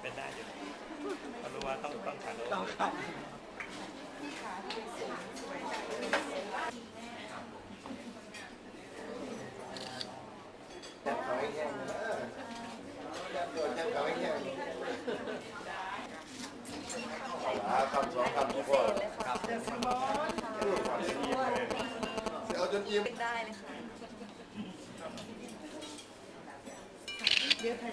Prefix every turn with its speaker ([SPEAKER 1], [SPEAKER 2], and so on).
[SPEAKER 1] เป็นได้อยู่เพราะรู้ว่าต้องต้องขันต้องขัน ที่ขาที่สูงสวย
[SPEAKER 2] คำสองคำที่พ่อ
[SPEAKER 3] เอาจนอิ่ม
[SPEAKER 2] ได้เลยค่ะ